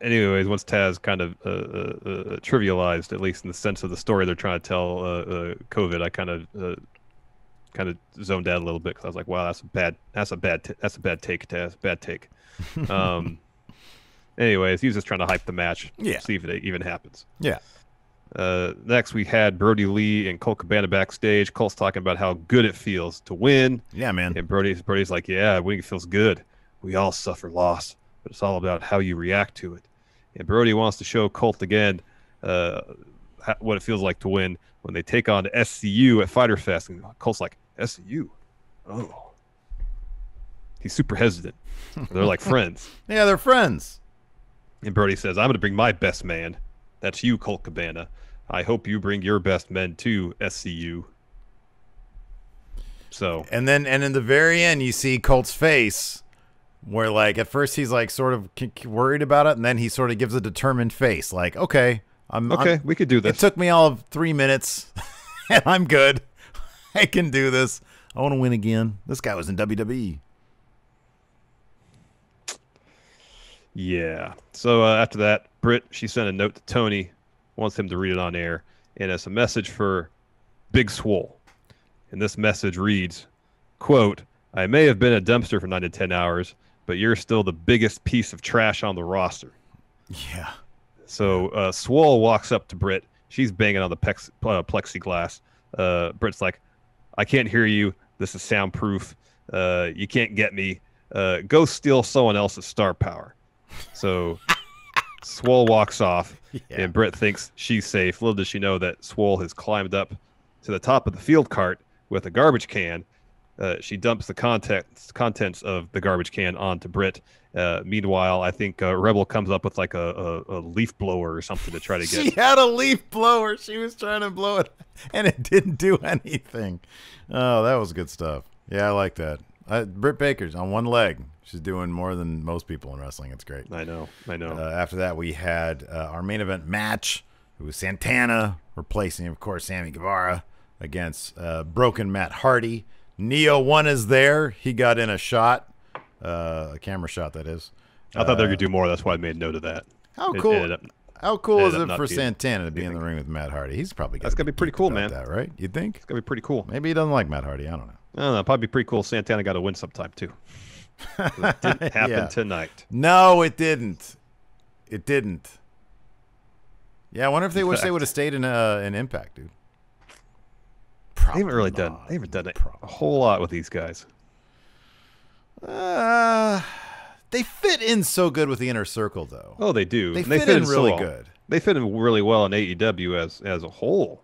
anyways, once Taz kind of uh, uh, uh, trivialized, at least in the sense of the story they're trying to tell, uh, uh, COVID, I kind of uh, kind of zoned out a little bit because I was like, "Wow, that's a bad, that's a bad, t- that's a bad take, Taz, bad take." um, anyways, he was just trying to hype the match, Yeah. see if it even happens. Yeah. Uh, next, we had Brodie Lee and Colt Cabana backstage. Colt's talking about how good it feels to win. Yeah, man. And Brodie's Brodie's like, yeah, winning feels good. We all suffer loss, but it's all about how you react to it. And Brodie wants to show Colt again uh, ha- what it feels like to win when they take on SCU at Fyter Fest. And Colt's like, SCU? Oh. He's super hesitant. They're like friends. Yeah, they're friends. And Brody says, I'm going to bring my best man. That's you, Colt Cabana. I hope you bring your best men to SCU. So, And then, and in the very end, you see Colt's face where, like, at first he's like sort of worried about it, and then he sort of gives a determined face, like, okay, I'm okay, I'm- we could do this. It took me all of three minutes, and I'm good. I can do this. I want to win again. This guy was in. WWE. Yeah. So uh, after that, Britt she sent a note to Tony, wants him to read it on air, and it's a message for Big Swole. And this message reads, "Quote: I may have been a dumpster for nine to ten hours, but you're still the biggest piece of trash on the roster." Yeah. So uh, Swole walks up to Britt. She's banging on the pex- uh, plexiglass. Uh, Britt's like, "I can't hear you. This is soundproof. Uh, you can't get me. Uh, go steal someone else's star power." So Swole walks off, and Britt thinks she's safe. Little does she know that Swole has climbed up to the top of the field cart with a garbage can. Uh, she dumps the contents contents of the garbage can onto Britt. Uh, meanwhile, I think uh, Rebel comes up with like a, a, a leaf blower or something to try to get. She had a leaf blower. She was trying to blow it, and it didn't do anything. Oh, that was good stuff. Yeah, I like that. Uh, Britt Baker's on one leg. She's doing more than most people in wrestling. It's great. I know, I know. Uh, after that, we had uh, our main event match. It was Santana replacing, of course, Sammy Guevara against uh, Broken Matt Hardy. Neo one is there. He got in a shot, uh, a camera shot, that is. I thought they could do more. That's why I made note of that. How It cool! ended up- How cool is it for Santana to be in the ring with Matt Hardy? He's probably That's gonna be pretty cool, man. That right? You think? It's gonna be pretty cool. Maybe he doesn't like Matt Hardy. I don't know. I don't know. Probably pretty cool. Santana got to win sometime too. It didn't happen Yeah. tonight. No, it didn't. It didn't. Yeah, I wonder if they wish they would have stayed in uh, in Impact, dude. They haven't really done. They haven't done a whole lot with these guys. Uh, they fit in so good with the inner circle, though. Oh, they do. They And fit in so really well. good. They fit in really well in AEW as as a whole.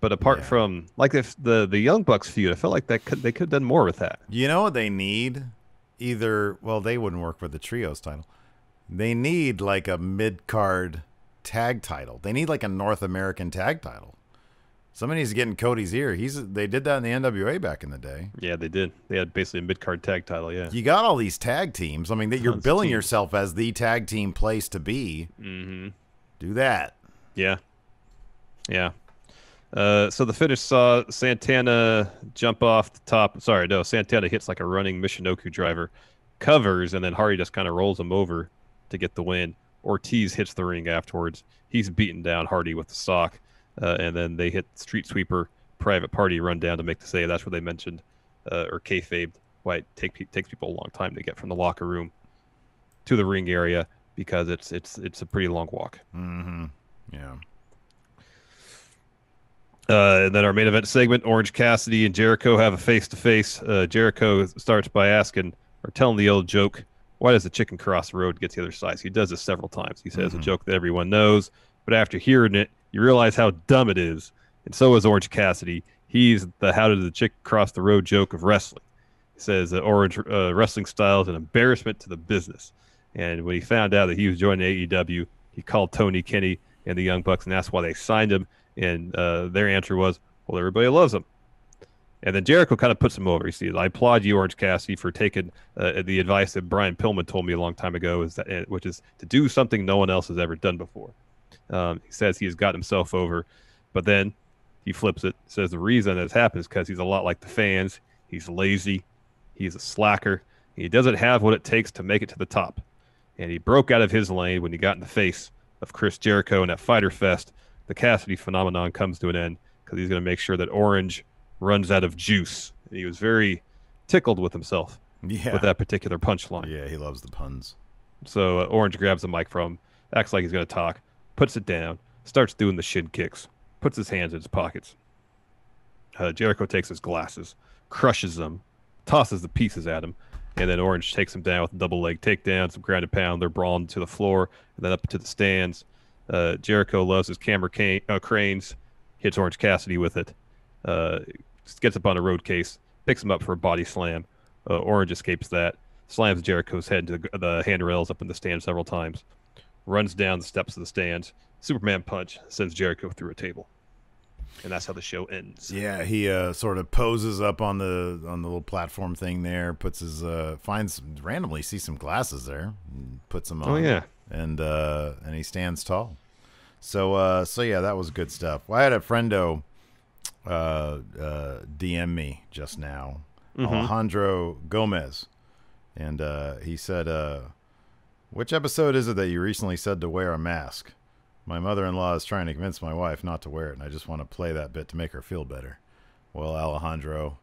But apart Yeah. from like if the the Young Bucks feud, I felt like that could they could have done more with that. You know what they need? Either well, they wouldn't work with the trios title. They need like a mid card tag title. They need like a North American tag title. Somebody's getting Cody's ear. He's they did that in the NWA back in the day. Yeah, they did. They had basically a mid card tag title. Yeah. You got all these tag teams. I mean, that you're billing yourself as the tag team place to be. Mm-hmm. Do that. Yeah. Yeah. Uh, so the finish saw Santana jump off the top. Sorry, no, Santana hits like a running Michinoku driver, covers, and then Hardy just kind of rolls him over to get the win. Ortiz hits the ring afterwards. He's beating down Hardy with the sock, uh, and then they hit Street Sweeper Private Party run down to make the save. That's what they mentioned, uh, or kayfabe why it take, takes people a long time to get from the locker room to the ring area because it's it's it's a pretty long walk. Mm-hmm. Yeah. Uh, and then our main event segment, Orange Cassidy and Jericho have a face to face. Jericho starts by asking or telling the old joke, "Why does the chicken cross the road get to the other side?" So he does this several times. He says Mhm. a joke that everyone knows, but after hearing it, you realize how dumb it is. And so is Orange Cassidy. He's the "How did the chicken cross the road?" joke of wrestling. He says that Orange uh, wrestling style is an embarrassment to the business. And when he found out that he was joining AEW, he called Tony Kenny and the Young Bucks and asked why they signed him. And uh, their answer was, "Well, everybody loves him." And then Jericho kind of puts him over. He says, "I applaud you, Orange Cassidy, for taking uh, the advice that Brian Pillman told me a long time ago, is that uh, which is to do something no one else has ever done before." Um, he says he has gotten himself over, but then he flips it. Says the reason that's happened is because he's a lot like the fans. He's lazy. He's a slacker. He doesn't have what it takes to make it to the top. And he broke out of his lane when he got in the face of Chris Jericho in that Fyter Fest. The Cassidy phenomenon comes to an end because he's going to make sure that Orange runs out of juice. And he was very tickled with himself Yeah. with that particular punchline. Yeah, he loves the puns. So uh, Orange grabs the mic from him, acts like he's going to talk, puts it down, starts doing the shin kicks, puts his hands in his pockets. Uh, Jericho takes his glasses, crushes them, tosses the pieces at him, and then Orange takes him down with a double leg takedown, some ground and pound. They're brawling to the floor and then up to the stands. Uh, Jericho loves his camera cane, uh, cranes, hits Orange Cassidy with it, uh, gets up on a road case, picks him up for a body slam. Uh, Orange escapes that, slams Jericho's head into the, the handrails up in the stand several times, runs down the steps of the stands. Superman punch sends Jericho through a table, and that's how the show ends. Yeah, he uh, sort of poses up on the on the little platform thing there, puts his uh, finds randomly sees some glasses there, and puts them on. Oh yeah, and uh, and he stands tall. So uh, so yeah, that was good stuff. Well, I had a friendo uh, uh, DM me just now, Mhm. Alejandro Gomez, and uh, he said, uh, "Which episode is it that you recently said to wear a mask?" My mother-in-law is trying to convince my wife not to wear it, and I just want to play that bit to make her feel better. Well, Alejandro,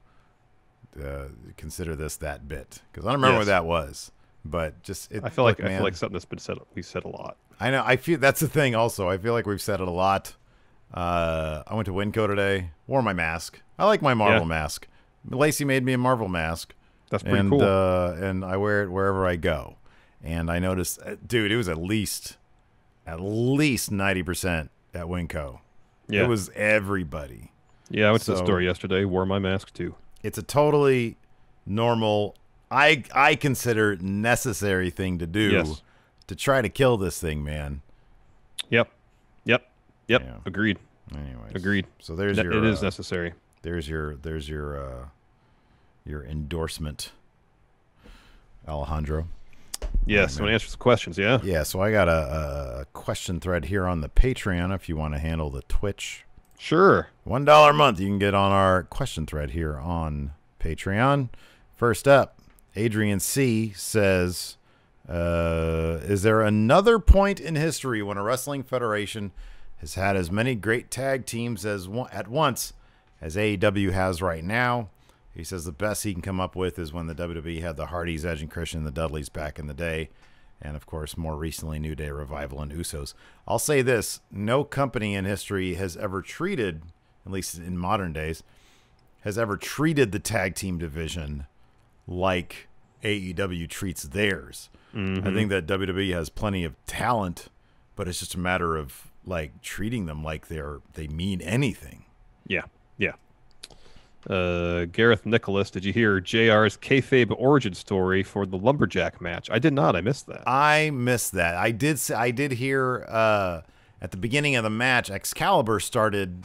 uh, consider this that bit because I don't remember Yes. what that was, but just it, I feel like look, I man, feel like something that's been said. We said a lot. I know. I feel that's the thing. Also, I feel like we've said it a lot. Uh, I went to Winco today. Wore my mask. I like my Marvel Yeah. mask. Lacey made me a Marvel mask, That's pretty and cool. uh, and I wear it wherever I go. And I noticed, uh, dude, it was at least at least ninety percent at Winco. yeah, It was everybody. yeah. I went to the so- store yesterday. Wore my mask too. It's a totally normal. I I consider necessary thing to do Yes. to try to kill this thing, man. Yep, yep, yep. Yeah. Agreed. Anyways, Agreed. So there's Ne- your. it is uh, necessary. There's your there's your uh your endorsement, Alejandro. Yes. man. Want to answer some questions? Yeah. Yeah, so I got a, a question thread here on the Patreon if you want to handle the Twitch. Sure. One dollar a month you can get on our question thread here on Patreon. First up, Adrian C says, uh, "Is there another point in history when a wrestling federation has had as many great tag teams as one, at once as AEW has right now?" He says the best he can come up with is when the WWE had the Hardys, Edge and Christian, and the Dudleys back in the day, and of course more recently New Day Revival and Usos. I'll say this: no company in history has ever treated, at least in modern days, has ever treated the tag team division like AEW treats theirs. I think that WWE has plenty of talent, but it's just a matter of like treating them like they're they mean anything. Yeah. Yeah. Uh, Gareth Nicholas, did you hear JR's kayfabe origin story for the lumberjack match? I did not. I missed that. I missed that. I did. I did hear uh, at the beginning of the match, Excalibur started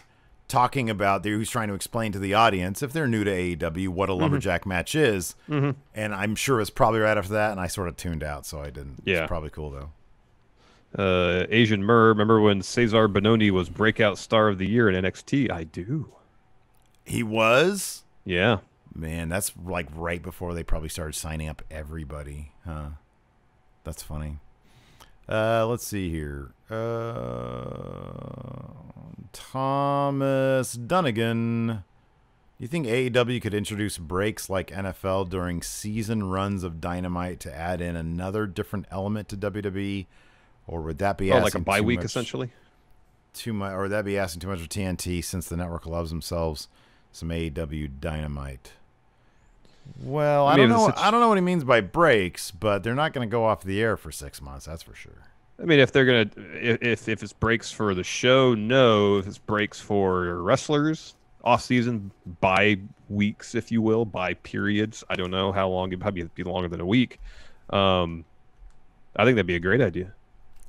talking about. He was trying to explain to the audience, if they're new to AEW, what a Mm-hmm. lumberjack match is. Mm-hmm. And I'm sure it's probably right after that, and I sort of tuned out, so I didn't. Yeah. it's probably cool though. Uh, Asian Mur, remember when Cezar Bononi was breakout star of the year in NXT? I do. He was. Yeah. Man, that's like right before they probably started signing up everybody, huh? That's funny. Uh, let's see here. Uh, Thomas Dunnigan. Do you think AEW could introduce breaks like NFL during season runs of Dynamite to add in another different element to WWE, or would that be Oh, like a bye week much- essentially. Too much, or would that be asking too much of TNT since the network loves themselves some AEW Dynamite? Well, I, I don't know. I don't know what he means by breaks, but they're not going to go off the air for six months. That's for sure. I mean, if they're gonna, if if, it's breaks for the show, no. If it's breaks for wrestlers, off season, by weeks, if you will, by periods. I don't know how long. It probably be longer than a week. Um, I think that'd be a great idea.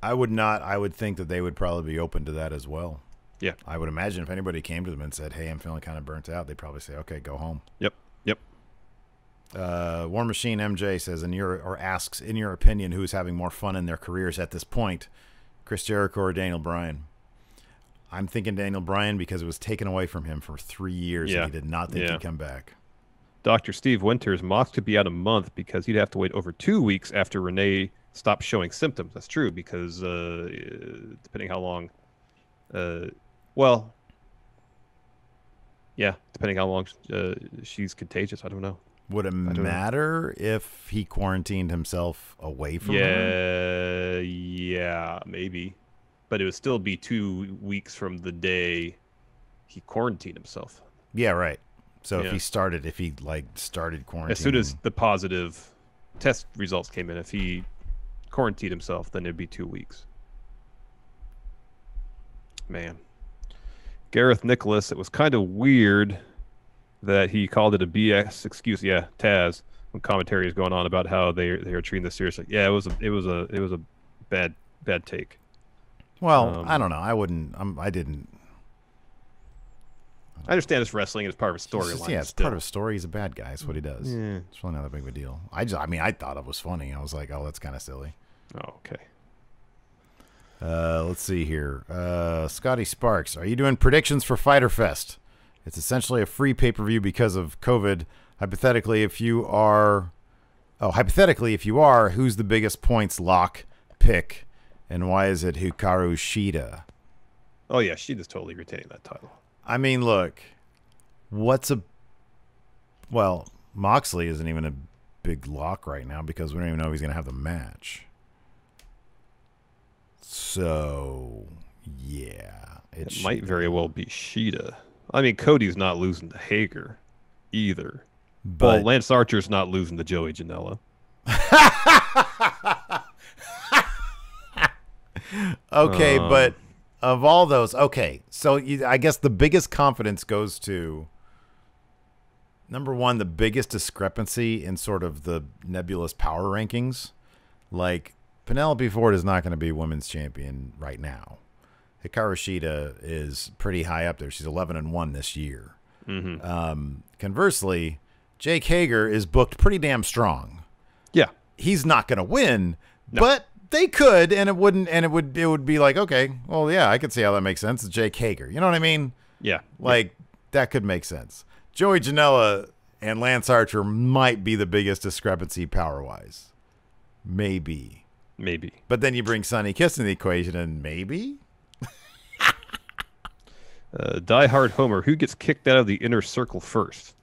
I would not. I would think that they would probably be open to that as well. Yeah. I would imagine if anybody came to them and said, "Hey, I'm feeling kind of burnt out," they'd probably say, "Okay, go home." Yep. Yep. Uh, War Machine MJ says, "In your or asks, in your opinion, who's having more fun in their careers at this point, Chris Jericho or Daniel Bryan?" I'm thinking Daniel Bryan because it was taken away from him for three years, Yeah. and he did not think Yeah. he'd come back. Dr. Steve Winters, Mox could be out a month because he'd have to wait over two weeks after Renee stopped showing symptoms. That's true because uh, depending how long, uh, well, yeah, depending how long uh, she's contagious, I don't know. Would it don't know. matter if he quarantined himself away from her? Yeah, yeah, maybe, but it would still be two weeks from the day he quarantined himself. Yeah, right. So if he started, if he like started quarantining, As soon as the positive test results came in, if he quarantined himself, then it'd be two weeks. Man. Gareth Nicholas, it was kind of weird that he called it a BS excuse. Yeah, Taz, when commentary is going on about how they they are treating this seriously. Yeah, it was a it was a it was a bad bad take. well, um, I don't know. I wouldn't. I'm, I didn't. I understand it's wrestling and it's part of a It's storyline. yeah, it's still. part of a story. He's a bad guy. That's what he does. Yeah. It's really not that big of a deal. I just, I mean, I thought it was funny. I was like, oh, that's kind of silly. Oh, okay. Uh, let's see here. Uh, Scotty Sparks, are you doing predictions for Fyter Fest? It's essentially a free pay per view because of COVID. Hypothetically, if you are, oh, hypothetically, if you are, who's the biggest points lock pick, and why is it Hikaru Shida? Oh yeah, she is totally retaining that title. I mean, look, what's a well, Moxley isn't even a big lock right now because we don't even know if he's going to have the match. So, yeah, It might very well be Shida. I mean, Cody's not losing to Hager either. but well, Lance Archer's not losing to Joey Janela. okay, um, but of all those, okay, so you, I guess the biggest confidence goes to number one, the biggest discrepancy in sort of the nebulous power rankings. Like Penelope Ford is not going to be women's champion right now. Hikaru Shida is pretty high up there. She's 11 and one this year. Mm-hmm. Um, conversely, Jake Hager is booked pretty damn strong. Yeah, He's not going to win, No. but they could, and it wouldn't, and it would, it would be like, okay, well, yeah, I could see how that makes sense. It's Jake Hager, you know what I mean? yeah. Like that could make sense. Joey Janela and Lance Archer might be the biggest discrepancy power wise, maybe. Maybe. But then you bring Sonny Kiss in the equation, and maybe Uh, Die Hard Homer, who gets kicked out of the inner circle first?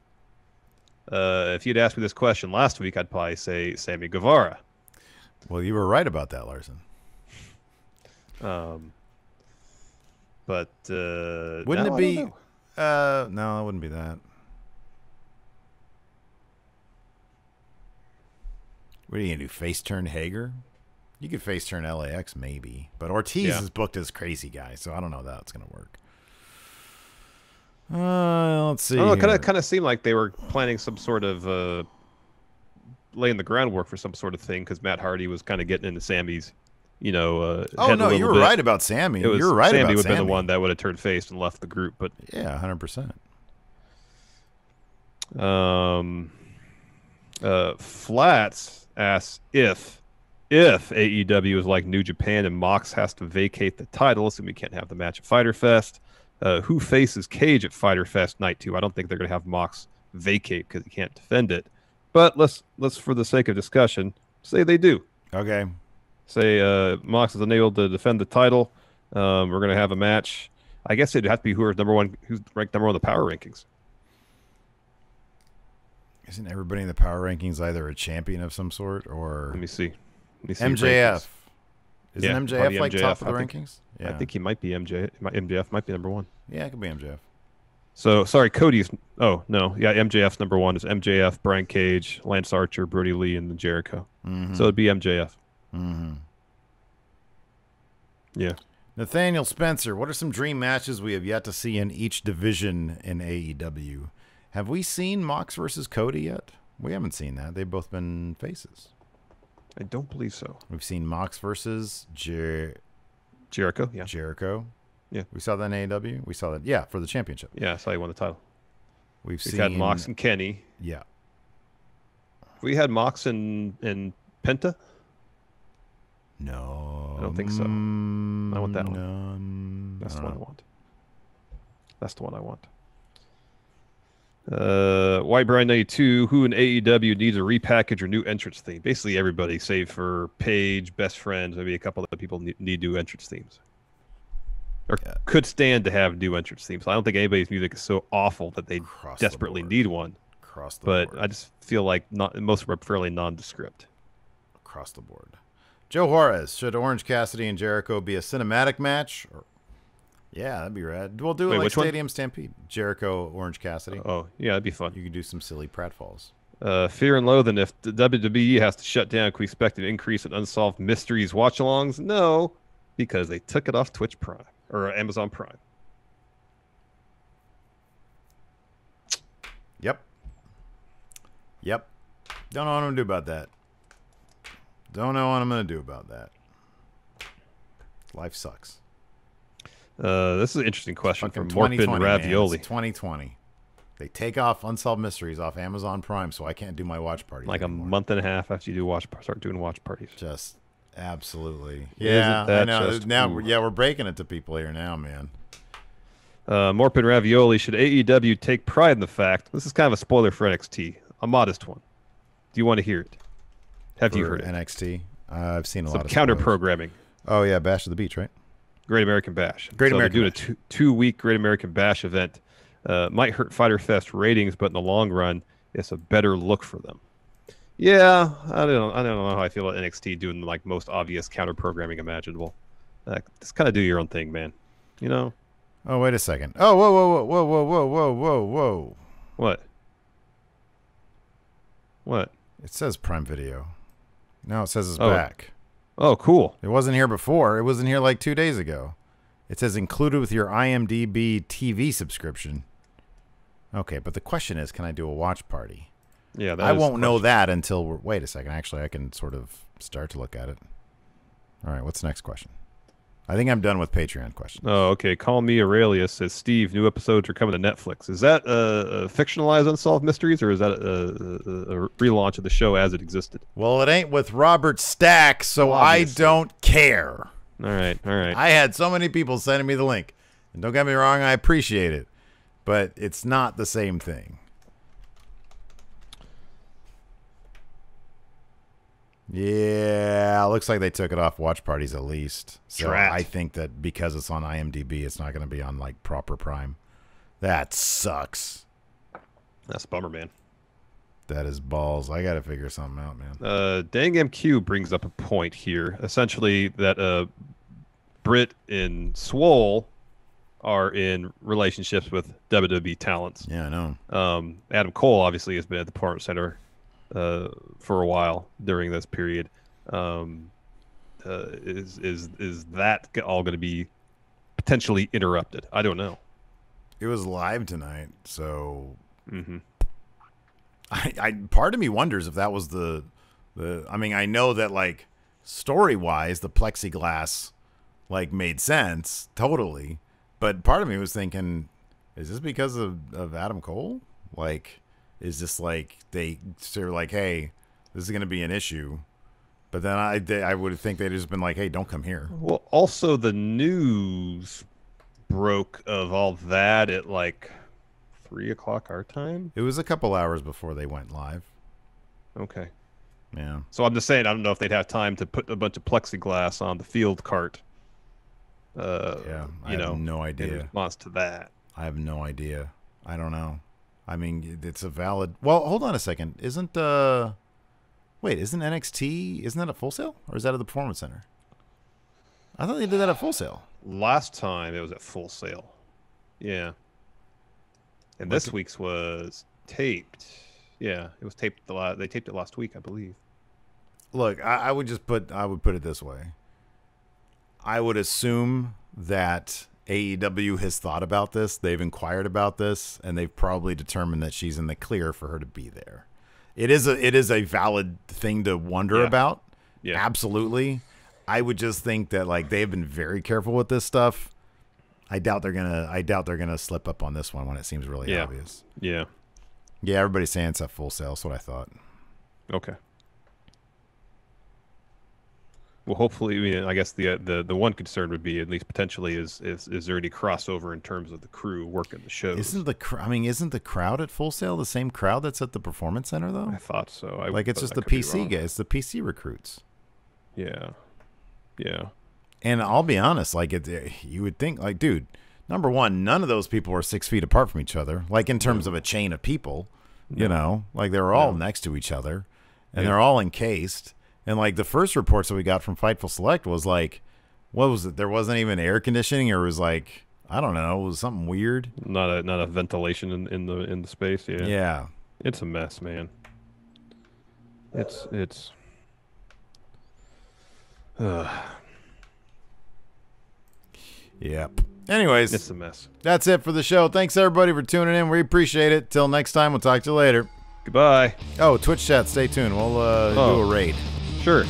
Uh, if you'd asked me this question last week, I'd probably say Sammy Guevara. Well, you were right about that, Larson. Um, but uh, Wouldn't no, it be? Uh, no, it wouldn't be that. What are you gonna do? Face turn Hager? You could face turn LAX maybe, but Ortiz Yeah. is booked as crazy guy, so I don't know how that's gonna work. Uh, let's see. I don't. Kind of, kind of seemed like they were planning some sort of uh, laying the groundwork for some sort of thing because Matt Hardy was kind of getting into Sammy's, you know. Uh, Oh head a no, you little were bit. right about Sammy. Was you were right Sammy about would have been the one that would have turned face and left the group, but Yeah, hundred percent. Um, uh, Flats asks if if AEW is like New Japan and Mox has to vacate the title, assuming we can't have the match at Fyter Fest. Uh, who faces Cage at Fyter Fest night two? I don't think they're going to have Mox vacate because he can't defend it. But let's let's for the sake of discussion say they do. Okay. Say uh, Mox is unable to defend the title. Um, we're gonna have a match. I guess it'd have to be whoever's number one, who's ranked number one in the power rankings. Isn't everybody in the power rankings either a champion of some sort or Let me see. Let me see MJF? rankings. Isn't Yeah, MJF like MJF. top of the I think- rankings? I think he might be MJ. might- MJF might be number one. yeah, it could be MJF. So sorry, Cody's. Oh no, yeah, MJF's number one is MJF, Brian Cage, Lance Archer, Brodie Lee, and then Jericho. Mhm. So it'd be MJF. Mhm. Yeah. Nathaniel Spencer, what are some dream matches we have yet to see in each division in AEW? Have we seen Mox versus Cody yet? We haven't seen that. They've both been faces. I don't believe so. We've seen Mox versus Jer- Jericho. Yeah. Jericho. Yeah. We saw that in AEW. We saw that, yeah, for the championship. Yeah. That's how he won the title. We've We've seen had Mox and Kenny. Yeah. We had Mox and and Penta. No. I don't think so. I want that one. one. That's the one I want. That's the one I want. Uh, White Brian 92, who in AEW needs a repackage or new entrance theme? Basically, everybody, save for Page, Best Friends, maybe a couple other people need, need new entrance themes. Or Yeah. could stand to have new entrance themes. I don't think anybody's music is so awful that they Across desperately board. need one. Across the board. But board. I just feel like not most of them are fairly nondescript. across the board. Joe Juarez, should Orange Cassidy and Jericho be a cinematic match? Or, yeah, that'd be rad. We'll do it like which one? Stadium Stampede. Jericho, Orange Cassidy. Oh, yeah, that'd be fun. You could do some silly pratfalls. Uh, Fear and Loathing. If the WWE has to shut down, can we expect an increase in unsolved mysteries watch alongs? No, because they took it off Twitch Prime or Amazon Prime. Yep. Yep. Don't know what I'm gonna do about that. Don't know what I'm gonna do about that. Life sucks. Uh, this is an interesting question Fucking from Morpin 2020, man. Ravioli. 2020. They take off Unsolved Mysteries off Amazon Prime, so I can't do my watch party. Like a month and a half after you do watch, start doing watch parties. Just absolutely. Yeah, I know. just- now, ooh. we're- yeah, we're breaking it to people here now, man. Uh, Morpin Ravioli. Should AEW take pride in the fact this is kind of a spoiler for NXT, a modest one. Do you want to hear it? Have you For heard it? NXT? Uh, I've seen a Some lot of counter programming. Oh yeah, Bash of the Beach, right? Great American Bash. Great so American they're doing a two, two week Great American Bash event. Uh, might hurt Fyter Fest ratings, but in the long run, it's a better look for them. Yeah, I don't, I don't know how I feel about NXT doing like most obvious counter programming imaginable. Uh, just kind of do your own thing, man. You know Oh wait a second. Oh whoa whoa whoa whoa whoa whoa whoa whoa. what? What? It says Prime Video. No, it says it's Oh. back. Oh, cool. It wasn't here before. It wasn't here like two days ago. It says included with your IMDb TV subscription. Okay, but the question is, can I do a watch party? Yeah, that I won't know that until we're. Wait a second. Actually, I can sort of start to look at it. All right. What's the next question? I think I'm done with Patreon questions. Oh, okay. Call me Aurelius says Steve. New episodes are coming to Netflix. Is that uh, uh, fictionalized unsolved mysteries, or is that a, a, a relaunch of the show as it existed? Well, it ain't with Robert Stack, so I don't care. All right, all right. I had so many people sending me the link. And don't get me wrong, I appreciate it. But it's not the same thing. Yeah, looks like they took it off watch parties at least. So Drat. I think that because it's on IMDb, it's not going to be on like proper Prime. That sucks. That's a bummer, man. That is balls. I got to figure something out, man. Uh, Dang MQ brings up a point here, essentially that uh, Britt and Swole are in relationships with WWE talents. Yeah, I know. Um, Adam Cole obviously has been at the Performance Center uh, for a while during this period. Um, uh, is is is that all going to be potentially interrupted? I don't know. It was live tonight, so mm-hmm. I, I part of me wonders if that was the the I mean I know that like story wise the plexiglass like made sense totally but part of me was thinking is this because of, of Adam Cole like is just like they sort of like hey this is going to be an issue but then I they, I would think they'd just been like hey don't come here Well, also the news broke of all that at like three o'clock our time. it was a couple hours before they went live Okay. Yeah. So I'm just saying, I don't know if they'd have time to put a bunch of plexiglass on the field cart. Uh, Yeah, I you have know, no in idea. response to that. I have no idea. I don't know. I mean, it's a valid. Well, hold on a second. Isn't uh, wait, isn't NXT? Isn't that a Full Sail or is that at the Performance Center? I thought they did that at Full Sail. Last time it was at Full Sail. Yeah. And this week's was taped. Yeah, it was taped. The la- they taped it last week, I believe. Look, I, I would just put. I would put it this way. I would assume that AEW has thought about this. They've inquired about this, and they've probably determined that she's in the clear for her to be there. It is a it is a valid thing to wonder Yeah. about. Yeah. Absolutely. I would just think that like they've been very careful with this stuff. I doubt they're gonna I doubt they're gonna slip up on this one when it seems really Yeah. obvious. Yeah. Yeah, everybody's saying it's a Full Sail. That's what I thought. Okay. Well, hopefully, I, mean, I guess the uh, the the one concern would be at least potentially is is is there any crossover in terms of the crew working the shows? Isn't the cr- I mean, isn't the crowd at Full Sail the same crowd that's at the Performance Center though? I thought so. I, Like it's just the PC guys, the PC recruits. Yeah. Yeah. And I'll be honest, like it, eh, you would think, like, dude, number one, none of those people are six feet apart from each other. Like in terms of a chain of people, you know, like they were all No. next to each other, and Yeah. they're all encased. And like the first reports that we got from Fightful Select was like, what was it? There wasn't even air conditioning, or it was like, I don't know, it was something weird. Not a not a ventilation in, in the in the space. Yeah. Yeah. It's a mess, man. It's it's. Uh, Yep. Anyways, it's a mess. that's it for the show. Thanks everybody for tuning in. We appreciate it. Till next time, we'll talk to you later. Goodbye. Oh, Twitch chat, stay tuned. We'll uh, do Oh. a raid. Sure.